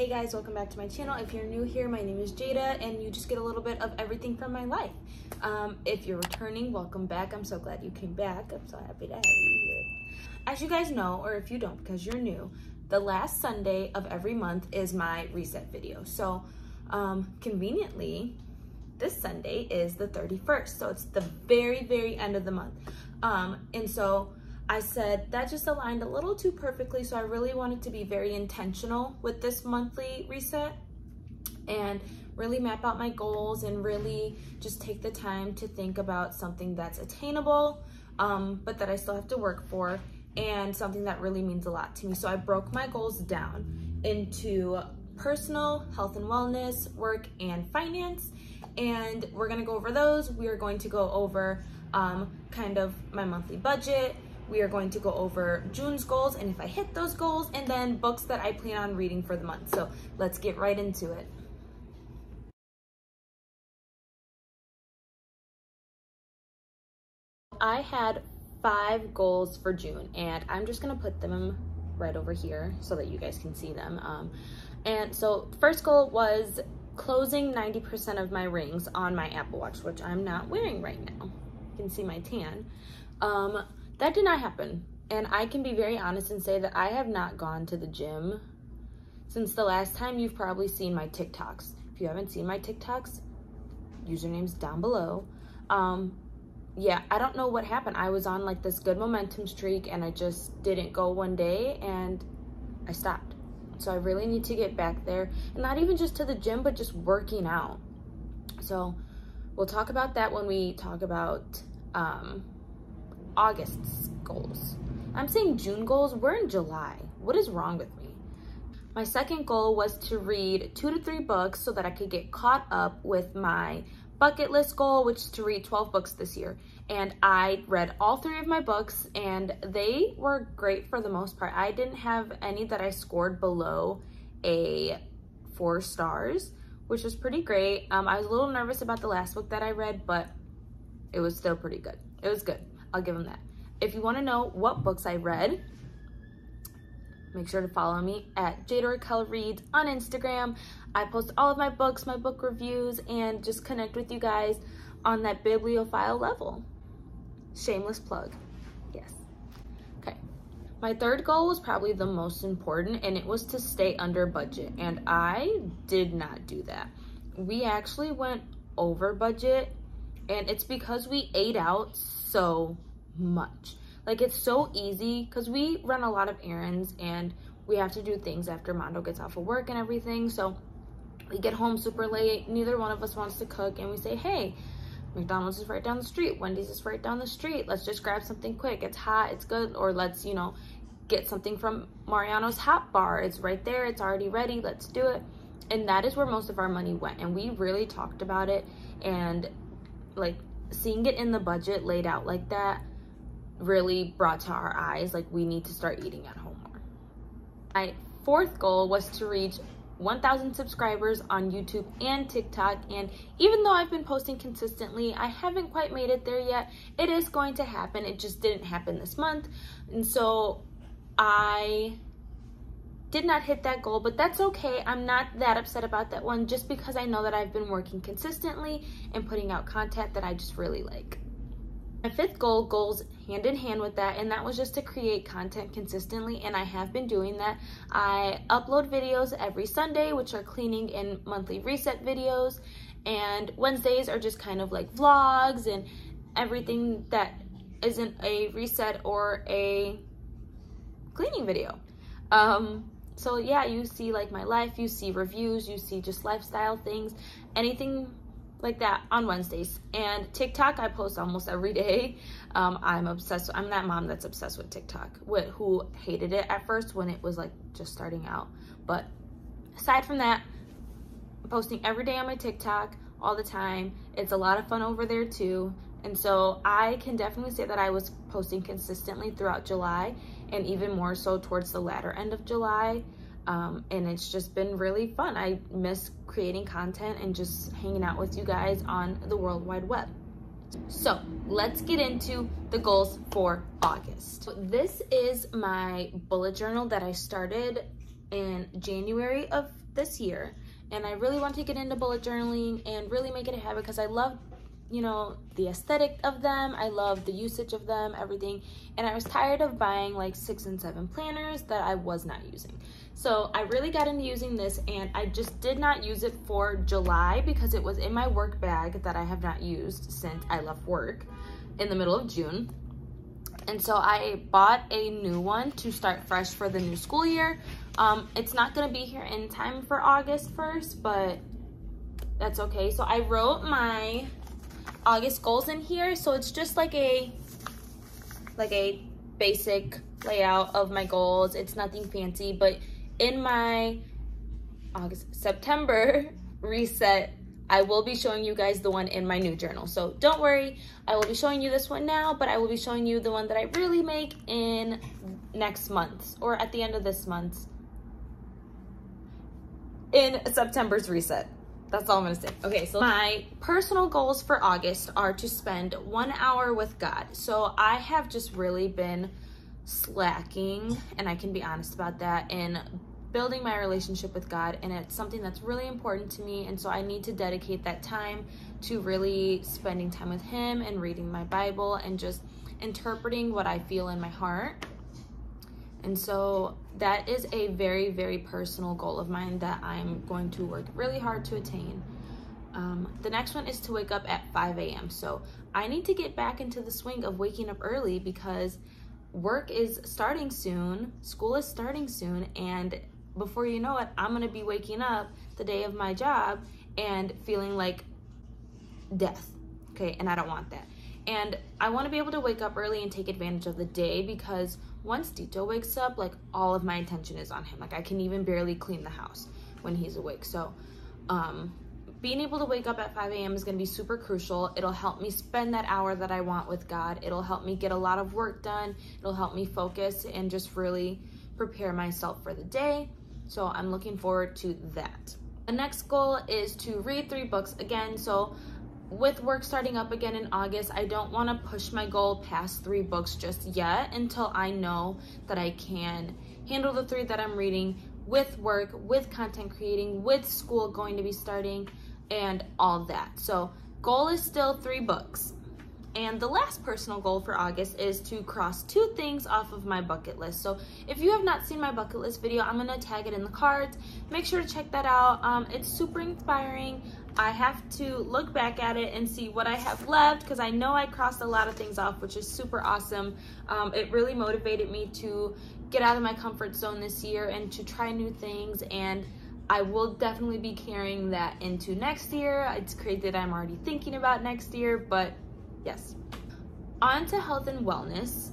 Hey guys, welcome back to my channel. If you're new here, my name is Jada and you just get a little bit of everything from my life. Um, if you're returning, welcome back. I'm so glad you came back. I'm so happy to have you here. As you guys know, or if you don't because you're new, the last Sunday of every month is my reset video. So um, conveniently, this Sunday is the 31st. So it's the very, very end of the month. Um, and so I said that just aligned a little too perfectly. So I really wanted to be very intentional with this monthly reset and really map out my goals and really just take the time to think about something that's attainable, um, but that I still have to work for and something that really means a lot to me. So I broke my goals down into personal, health and wellness, work, and finance. And we're gonna go over those. We are going to go over um, kind of my monthly budget, we are going to go over June's goals and if I hit those goals and then books that I plan on reading for the month. So let's get right into it. I had five goals for June and I'm just gonna put them right over here so that you guys can see them. Um, and so first goal was closing 90% of my rings on my Apple Watch, which I'm not wearing right now. You can see my tan. Um, that did not happen. And I can be very honest and say that I have not gone to the gym since the last time you've probably seen my TikToks. If you haven't seen my TikToks, username's down below. Um, yeah, I don't know what happened. I was on like this good momentum streak and I just didn't go one day and I stopped. So I really need to get back there and not even just to the gym, but just working out. So we'll talk about that when we talk about um, August's goals. I'm saying June goals, we're in July. What is wrong with me? My second goal was to read two to three books so that I could get caught up with my bucket list goal, which is to read 12 books this year. And I read all three of my books and they were great for the most part. I didn't have any that I scored below a four stars, which was pretty great. Um, I was a little nervous about the last book that I read, but it was still pretty good. It was good. I'll give them that. If you want to know what books I read, make sure to follow me at Jada Raquel Reads on Instagram. I post all of my books, my book reviews, and just connect with you guys on that bibliophile level. Shameless plug. Yes. Okay. My third goal was probably the most important, and it was to stay under budget. And I did not do that. We actually went over budget, and it's because we ate out so much. Like it's so easy because we run a lot of errands and we have to do things after Mondo gets off of work and everything. So we get home super late. Neither one of us wants to cook and we say, hey, McDonald's is right down the street. Wendy's is right down the street. Let's just grab something quick. It's hot, it's good. Or let's, you know, get something from Mariano's Hot Bar. It's right there. It's already ready. Let's do it. And that is where most of our money went. And we really talked about it and like seeing it in the budget laid out like that really brought to our eyes like we need to start eating at home more. My fourth goal was to reach 1,000 subscribers on YouTube and TikTok. And even though I've been posting consistently, I haven't quite made it there yet. It is going to happen. It just didn't happen this month. And so I did not hit that goal, but that's okay. I'm not that upset about that one just because I know that I've been working consistently and putting out content that I just really like. My fifth goal goes hand in hand with that, and that was just to create content consistently, and I have been doing that. I upload videos every Sunday, which are cleaning and monthly reset videos, and Wednesdays are just kind of like vlogs and everything that isn't a reset or a cleaning video. Um, so yeah, you see like my life, you see reviews, you see just lifestyle things, anything like that on Wednesdays. And TikTok, I post almost every day. Um, I'm obsessed. I'm that mom that's obsessed with TikTok, with, who hated it at first when it was like just starting out. But aside from that, I'm posting every day on my TikTok all the time. It's a lot of fun over there too. And so I can definitely say that I was posting consistently throughout July and even more so towards the latter end of July. Um, and it's just been really fun. I miss creating content and just hanging out with you guys on the World Wide Web. So let's get into the goals for August. This is my bullet journal that I started in January of this year. And I really want to get into bullet journaling and really make it a habit because I love you know, the aesthetic of them. I love the usage of them, everything. And I was tired of buying like six and seven planners that I was not using. So I really got into using this and I just did not use it for July because it was in my work bag that I have not used since I left work in the middle of June. And so I bought a new one to start fresh for the new school year. Um, it's not gonna be here in time for August 1st, but that's okay. So I wrote my August goals in here. So it's just like a, like a basic layout of my goals. It's nothing fancy, but in my August, September reset, I will be showing you guys the one in my new journal. So don't worry, I will be showing you this one now, but I will be showing you the one that I really make in next month or at the end of this month in September's reset. That's all I'm gonna say. Okay, so my personal goals for August are to spend one hour with God. So I have just really been slacking, and I can be honest about that, in building my relationship with God. And it's something that's really important to me. And so I need to dedicate that time to really spending time with Him and reading my Bible and just interpreting what I feel in my heart. And so that is a very, very personal goal of mine that I'm going to work really hard to attain. Um, the next one is to wake up at 5 a.m. So I need to get back into the swing of waking up early because work is starting soon, school is starting soon, and before you know it, I'm gonna be waking up the day of my job and feeling like death. Okay, and I don't want that. And I wanna be able to wake up early and take advantage of the day because once Dito wakes up, like all of my attention is on him. Like I can even barely clean the house when he's awake. So um, being able to wake up at 5 a.m. is going to be super crucial. It'll help me spend that hour that I want with God. It'll help me get a lot of work done. It'll help me focus and just really prepare myself for the day. So I'm looking forward to that. The next goal is to read three books again. So with work starting up again in August, I don't want to push my goal past three books just yet until I know that I can handle the three that I'm reading with work, with content creating, with school going to be starting, and all that. So, goal is still three books. And the last personal goal for August is to cross two things off of my bucket list. So if you have not seen my bucket list video, I'm gonna tag it in the cards. Make sure to check that out. Um, it's super inspiring. I have to look back at it and see what I have left because I know I crossed a lot of things off, which is super awesome. Um, it really motivated me to get out of my comfort zone this year and to try new things. And I will definitely be carrying that into next year. It's crazy that I'm already thinking about next year, but yes. On to health and wellness.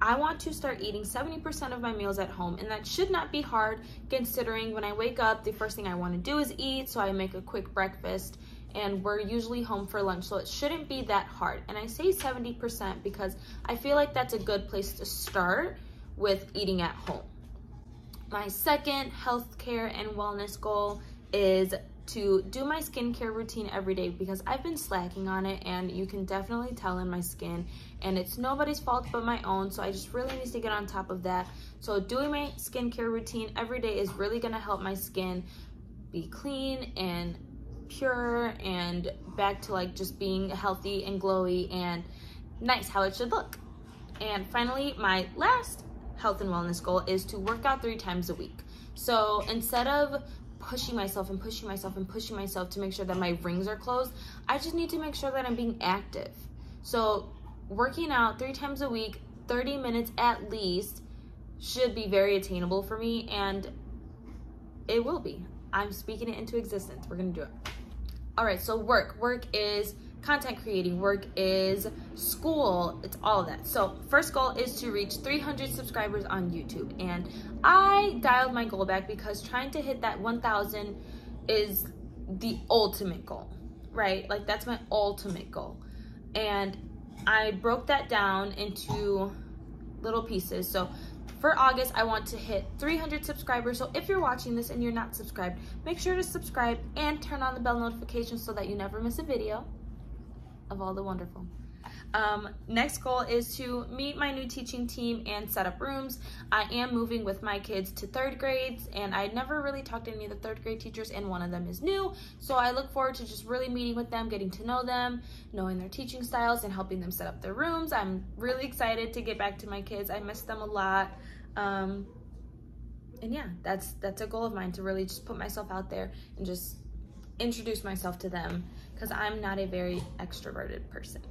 I want to start eating 70% of my meals at home, and that should not be hard considering when I wake up, the first thing I want to do is eat, so I make a quick breakfast, and we're usually home for lunch, so it shouldn't be that hard. And I say 70% because I feel like that's a good place to start with eating at home. My second healthcare and wellness goal is to do my skincare routine every day because I've been slacking on it and you can definitely tell in my skin and it's nobody's fault but my own so I just really need to get on top of that. So doing my skincare routine every day is really gonna help my skin be clean and pure and back to like just being healthy and glowy and nice how it should look. And finally, my last health and wellness goal is to work out three times a week. So instead of pushing myself and pushing myself and pushing myself to make sure that my rings are closed. I just need to make sure that I'm being active. So working out three times a week, 30 minutes at least, should be very attainable for me and it will be. I'm speaking it into existence. We're gonna do it. All right, so work. Work is content creating, work is school, it's all of that. So first goal is to reach 300 subscribers on YouTube. And I dialed my goal back because trying to hit that 1,000 is the ultimate goal, right? Like that's my ultimate goal. and I broke that down into little pieces. So for August, I want to hit 300 subscribers. So if you're watching this and you're not subscribed, make sure to subscribe and turn on the bell notifications so that you never miss a video of all the wonderful. Um, next goal is to meet my new teaching team and set up rooms. I am moving with my kids to third grades and I never really talked to any of the third grade teachers and one of them is new. So I look forward to just really meeting with them, getting to know them, knowing their teaching styles and helping them set up their rooms. I'm really excited to get back to my kids. I miss them a lot. Um, and yeah, that's that's a goal of mine to really just put myself out there and just introduce myself to them because I'm not a very extroverted person.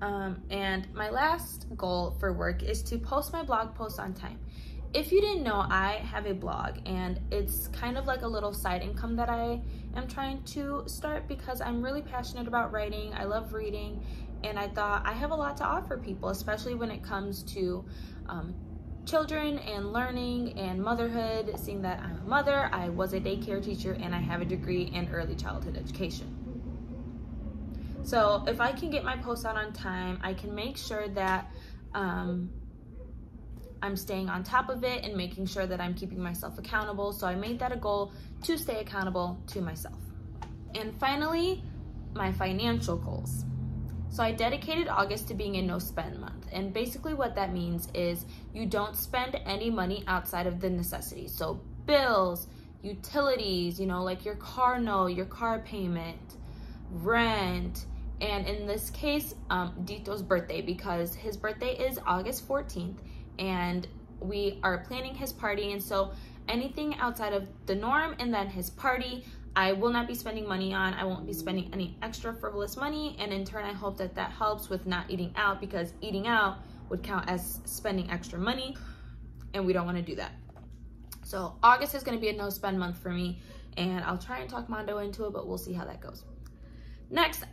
Um, and my last goal for work is to post my blog posts on time. If you didn't know, I have a blog and it's kind of like a little side income that I am trying to start because I'm really passionate about writing. I love reading and I thought I have a lot to offer people, especially when it comes to um, children and learning and motherhood, seeing that I'm a mother, I was a daycare teacher, and I have a degree in early childhood education. So if I can get my posts out on time, I can make sure that um, I'm staying on top of it and making sure that I'm keeping myself accountable. So I made that a goal to stay accountable to myself. And finally, my financial goals. So I dedicated August to being a no spend month. And basically what that means is you don't spend any money outside of the necessities. So bills, utilities, you know, like your car note, your car payment, rent, and in this case, um, Dito's birthday because his birthday is August 14th and we are planning his party. And so anything outside of the norm and then his party, I will not be spending money on. I won't be spending any extra frivolous money. And in turn, I hope that that helps with not eating out because eating out would count as spending extra money. And we don't want to do that. So August is going to be a no spend month for me. And I'll try and talk Mondo into it, but we'll see how that goes. Next,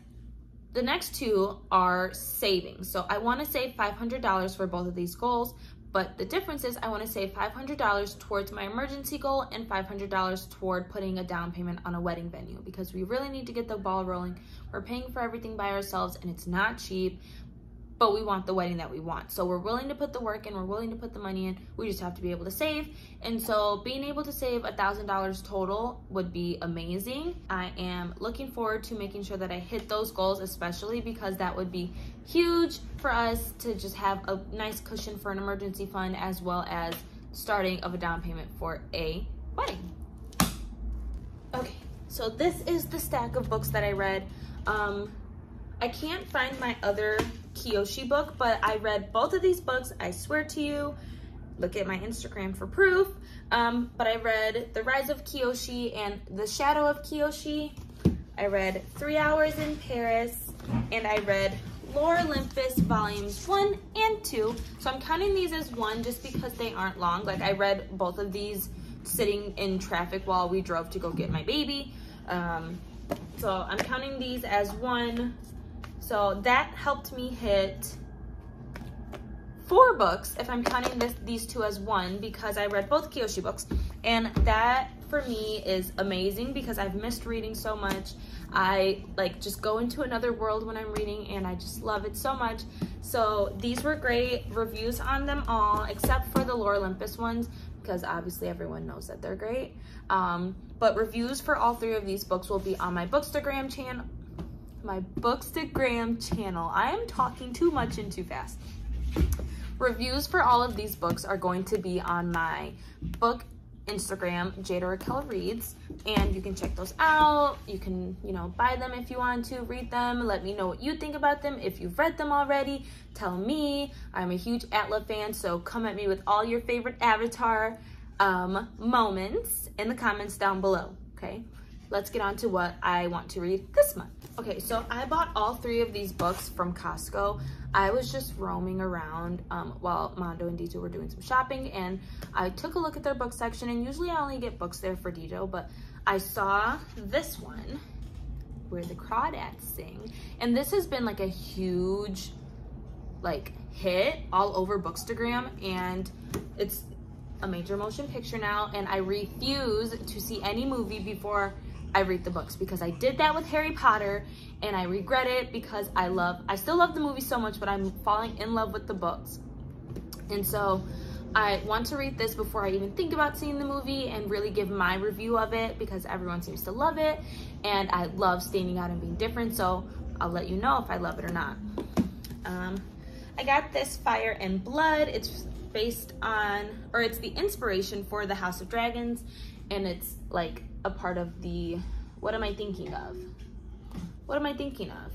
the next two are savings. So I want to save $500 for both of these goals, but the difference is I want to save $500 towards my emergency goal and $500 toward putting a down payment on a wedding venue because we really need to get the ball rolling. We're paying for everything by ourselves and it's not cheap but we want the wedding that we want. So we're willing to put the work in, we're willing to put the money in, we just have to be able to save. And so being able to save a $1,000 total would be amazing. I am looking forward to making sure that I hit those goals, especially because that would be huge for us to just have a nice cushion for an emergency fund as well as starting of a down payment for a wedding. Okay, so this is the stack of books that I read. Um, I can't find my other Kyoshi book, but I read both of these books, I swear to you. Look at my Instagram for proof. Um, but I read The Rise of Kyoshi and The Shadow of Kyoshi. I read Three Hours in Paris, and I read Lore Olympus volumes one and two. So I'm counting these as one just because they aren't long. Like I read both of these sitting in traffic while we drove to go get my baby. Um, so I'm counting these as one so that helped me hit four books, if I'm counting this, these two as one, because I read both Kyoshi books. And that for me is amazing because I've missed reading so much. I like just go into another world when I'm reading and I just love it so much. So these were great reviews on them all, except for the Lore Olympus ones, because obviously everyone knows that they're great. Um, but reviews for all three of these books will be on my Bookstagram channel, my Bookstagram channel. I am talking too much and too fast. Reviews for all of these books are going to be on my book Instagram, Jada Raquel Reads, and you can check those out. You can, you know, buy them if you want to, read them, let me know what you think about them. If you've read them already, tell me. I'm a huge Atla fan, so come at me with all your favorite Avatar um, moments in the comments down below, okay? Let's get on to what I want to read this month. Okay, so I bought all three of these books from Costco. I was just roaming around um, while Mondo and Dito were doing some shopping and I took a look at their book section and usually I only get books there for Dito, but I saw this one where the crawdads sing. And this has been like a huge like hit all over Bookstagram and it's a major motion picture now and I refuse to see any movie before I read the books because I did that with Harry Potter and I regret it because I love, I still love the movie so much, but I'm falling in love with the books. And so I want to read this before I even think about seeing the movie and really give my review of it because everyone seems to love it and I love standing out and being different. So I'll let you know if I love it or not. Um, I got this Fire and Blood. It's based on, or it's the inspiration for the House of Dragons and it's like a part of the, what am I thinking of? What am I thinking of?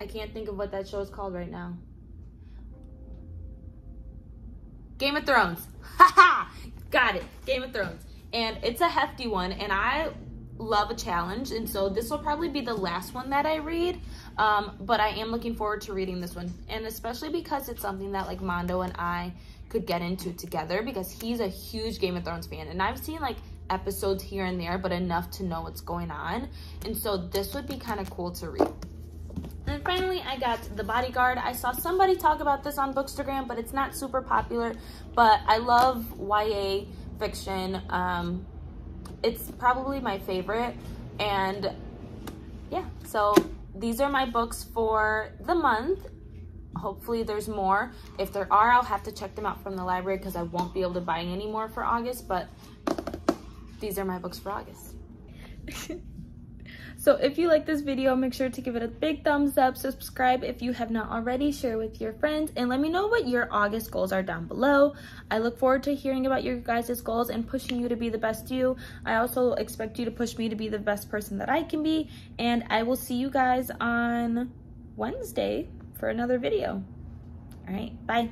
I can't think of what that show is called right now. Game of Thrones. Ha ha! Got it. Game of Thrones. And it's a hefty one, and I love a challenge, and so this will probably be the last one that I read. Um, but I am looking forward to reading this one, and especially because it's something that like Mondo and I could get into together because he's a huge Game of Thrones fan, and I've seen like episodes here and there, but enough to know what's going on. And so this would be kind of cool to read. And finally, I got The Bodyguard. I saw somebody talk about this on Bookstagram, but it's not super popular. But I love YA fiction. Um, it's probably my favorite. And yeah, so these are my books for the month. Hopefully there's more. If there are, I'll have to check them out from the library because I won't be able to buy any more for August. But these are my books for August. So if you like this video, make sure to give it a big thumbs up, subscribe if you have not already, share with your friends, and let me know what your August goals are down below. I look forward to hearing about your guys' goals and pushing you to be the best you. I also expect you to push me to be the best person that I can be, and I will see you guys on Wednesday for another video. All right, bye.